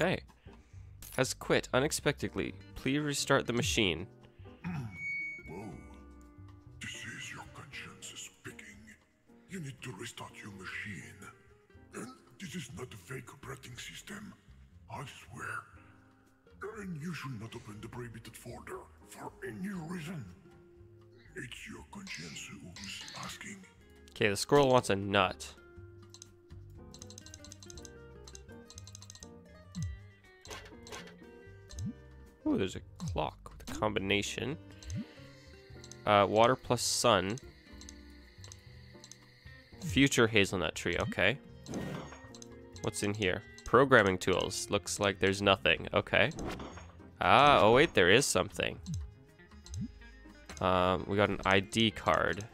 Okay. Has quit unexpectedly. Please restart the machine. Whoa. This is your conscience speaking. You need to restart your machine. And this is not a fake operating system. I swear. And you should not open the prohibited folder for any reason. It's your conscience who's asking. Okay, the squirrel wants a nut. There's a clock with a combination. Uh, water plus sun. Future hazelnut tree, okay. What's in here? Programming tools. Looks like there's nothing. Okay. Ah, oh wait, there is something. Um, we got an ID card.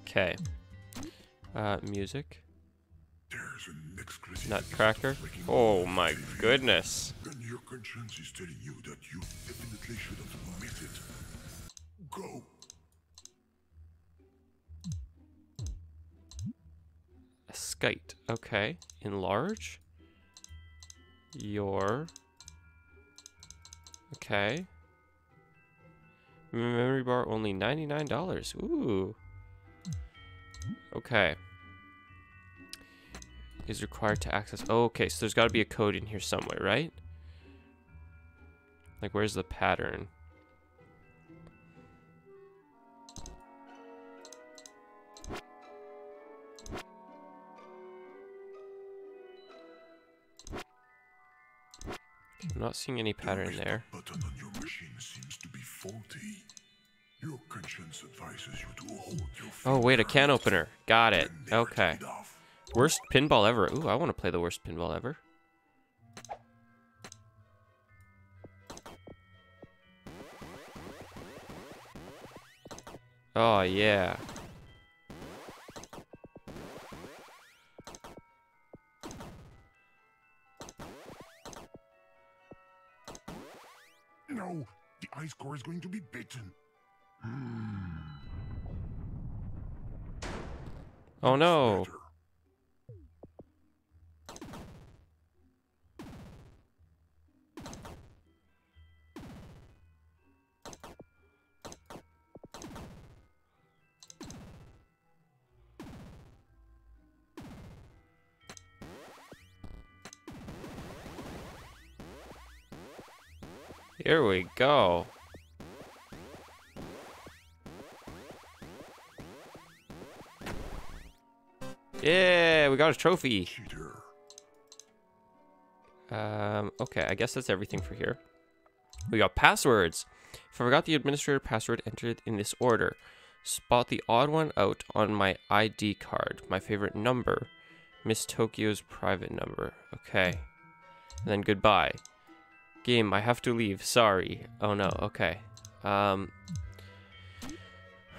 Okay. Uh, music. There's an exclusive Nutcracker. Oh my goodness. And your conscience is telling you that you definitely should have missed it. Go. A skite. Okay. Enlarge. Your. Okay. Memory bar only $99. Ooh. Okay. Is required to access. Oh, okay, so there's got to be a code in here somewhere, right? Like, where's the pattern? I'm not seeing any pattern restart there. button on your machine seems to be faulty. Your conscience advises you to hold your Oh, wait, a can opener. Got it. and never take Okay. it. Worst pinball ever. Ooh, I want to play the worst pinball ever. Oh, yeah. No, the ice core is going to be bitten. Oh, no. Here we go. Yeah, we got a trophy. Cheater. Um, okay, I guess that's everything for here. We got passwords. If I forgot the administrator password, enter it in this order. Spot the odd one out on my ID card. My favorite number. Miss Tokyo's private number. Okay. And then goodbye. Game, I have to leave. Sorry. Oh no, okay. Um,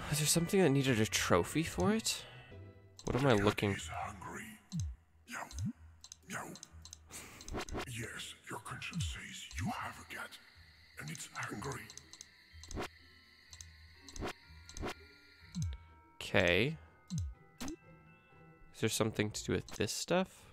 was there something that needed a trophy for it? What am I looking is. Meow. Yes, your conscience says you have a cat, and it's hungry. Okay. Is there something to do with this stuff?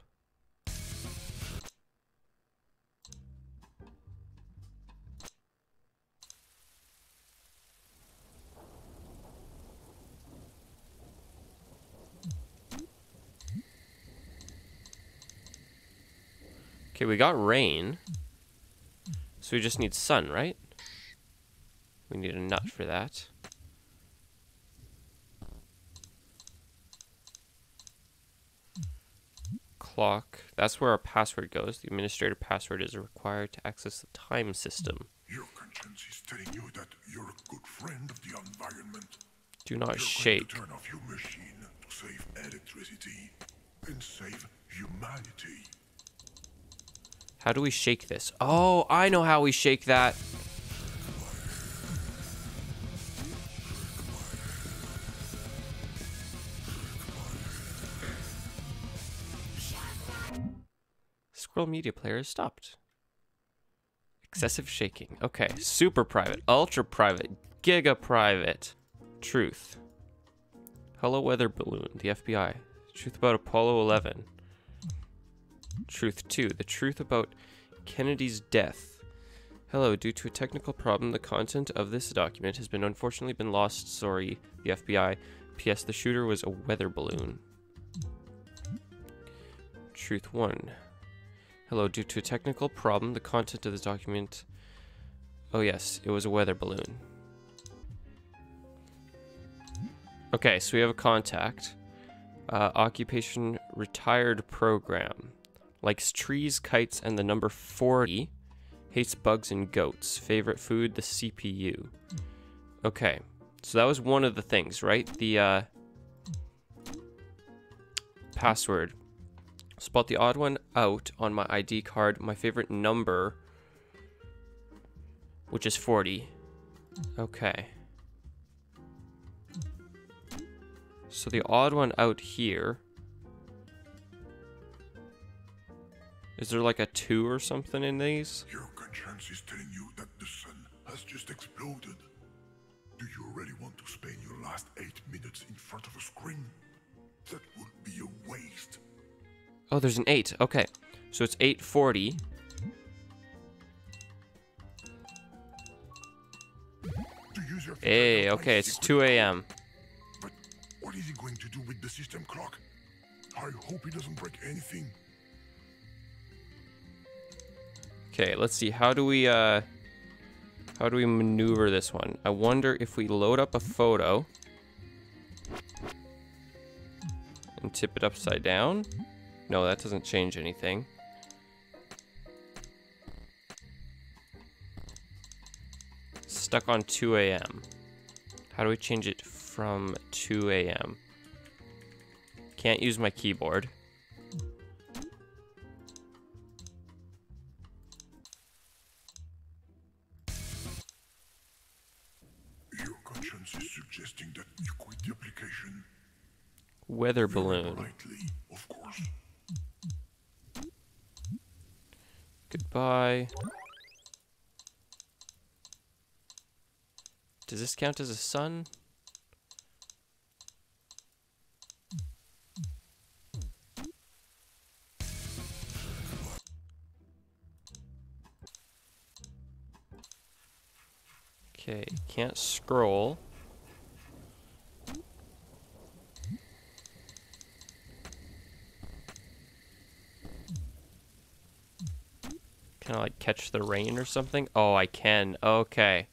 Okay, we got rain. So we just need sun, right? We need a nut for that. clock. That's where our password goes. The administrator password is required to access the time system. Your conscience is telling you that you're a good friend of the environment. Do not You're shake. turn off your machine to save electricity and save humanity. How do we shake this? Oh, I know how we shake that. Squirrel Media Player is stopped. Excessive shaking. Okay, super private, ultra private, giga private. Truth. Hello, weather balloon. The FBI. Truth about Apollo 11. Truth 2. The truth about Kennedy's death. Hello, due to a technical problem, the content of this document has been unfortunately been lost. Sorry, the FBI. P.S. The shooter was a weather balloon. Truth 1. Hello, due to a technical problem, the content of this document. Oh, yes, it was a weather balloon. Okay, so we have a contact. Uh, occupation retired program. Likes trees, kites, and the number 40. Hates bugs and goats. Favorite food, the CPU. Okay, so that was one of the things, right? The uh, password. Spot the odd one out on my ID card. My favorite number, which is 40. Okay. So the odd one out here. Is there like a 2 or something in these? Your conscience is telling you that the sun has just exploded. Do you really want to spend your last eight minutes in front of a screen? That would be a waste. Oh, there's an 8. Okay. So it's 840. To use your Hey, okay, it's 2 a.m. But what is he going to do with the system clock? I hope he doesn't break anything. Okay, let's see. How do we, uh... How do we maneuver this one? I wonder if we load up a photo... And tip it upside down? No, that doesn't change anything. Stuck on 2 a.m. How do we change it from 2 a.m.? Can't use my keyboard. Is suggesting that you quit the application. Weather balloon. of course. Goodbye. Does this count as a sun? Okay, can't scroll. Can I like catch the rain or something? Oh, I can. Okay.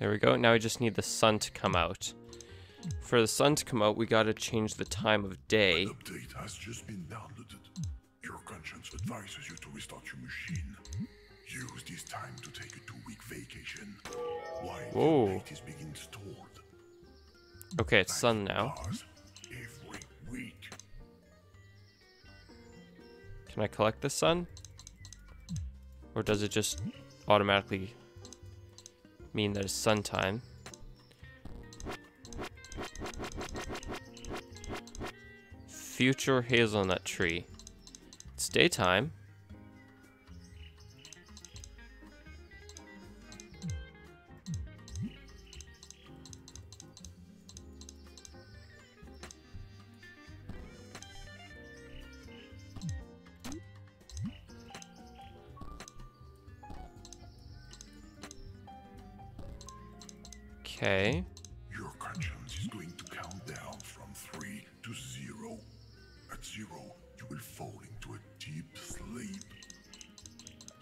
There we go. Now we just need the sun to come out. For the sun to come out, we gotta change the time of day. Update has just been downloaded. Your conscience advises you to restart your machine. Use this time to take a two-week vacation. While Whoa. the update is being installed. Okay, it's sun now. Can I collect the sun? Or does it just automatically mean that it's sun time? Future hazelnut tree. It's daytime. Okay. Your conscience is going to count down from three to zero. At zero, you will fall into a deep sleep.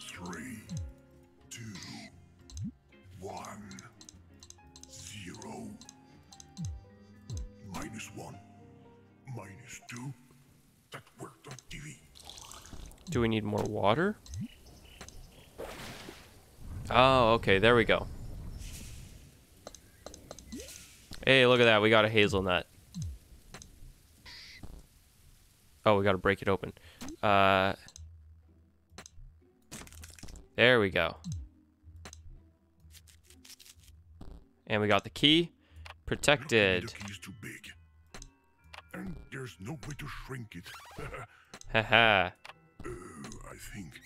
Three, two, one, zero. Minus one, minus two. That worked on TV. Do we need more water? Oh, okay, there we go. Hey, look at that. We got a hazelnut. Oh, we got to break it open. Uh, there we go. And we got the key. Protected. The key is too big. And there's no way to shrink it. Haha. Uh, I think.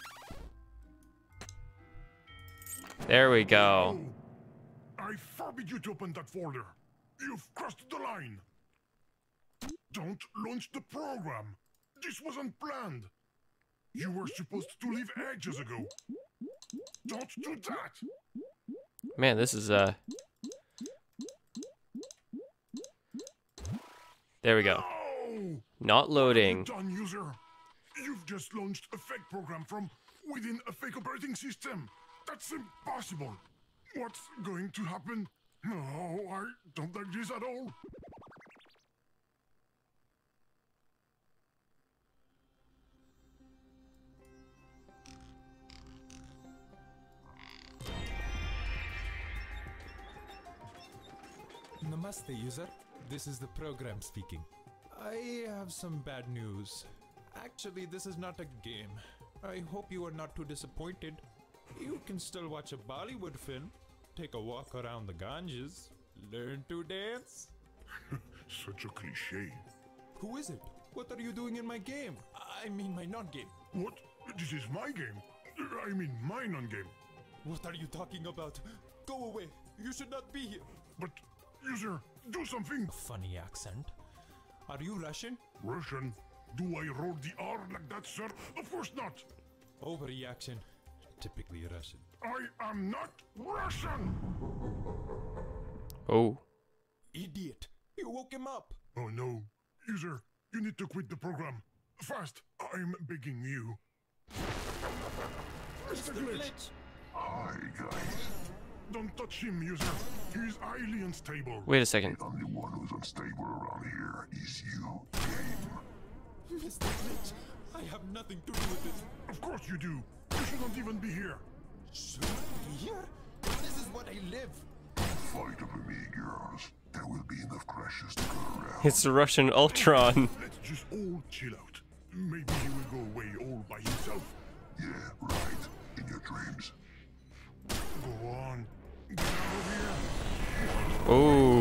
There we go. Oh, I forbid you to open that folder. You've crossed the line. Don't launch the program. This wasn't planned. You were supposed to leave ages ago. Don't do that. Man, this is uh There we go. No! Not loading. Done, user. You've just launched a fake program from within a fake operating system. That's impossible. What's going to happen? No, I don't like this at all. Namaste, user. This is the program speaking. I have some bad news. Actually, this is not a game. I hope you are not too disappointed. You can still watch a Bollywood film, take a walk around the Ganges, learn to dance. Such a cliche. Who is it? What are you doing in my game? I mean, my non game. What? This is my game. I mean, my non-game. What are you talking about? Go away. You should not be here. But, user, do something. Funny accent. Are you Russian? Russian? Do I roll the R like that, sir? Of course not. Overreaction. Typically Russian. I am not Russian. Oh. Idiot. You woke him up. Oh no. User, you need to quit the program. Fast. I'm begging you. Mr. Glitch. Hi, guys. Don't touch him, user. He's highly unstable. Wait a second. only one who's unstable around here is you, Game. Mr. Glitch, I have nothing to do with this. Of course you do. You shouldn't even be here. Should I be here? This is what I live. Fight over me, girls. There will be enough crashes to go around. It's the Russian Ultron. Let's just all chill out. Maybe he will go away all by himself. Yeah, right. In your dreams. Go on. Get out of here. Oh.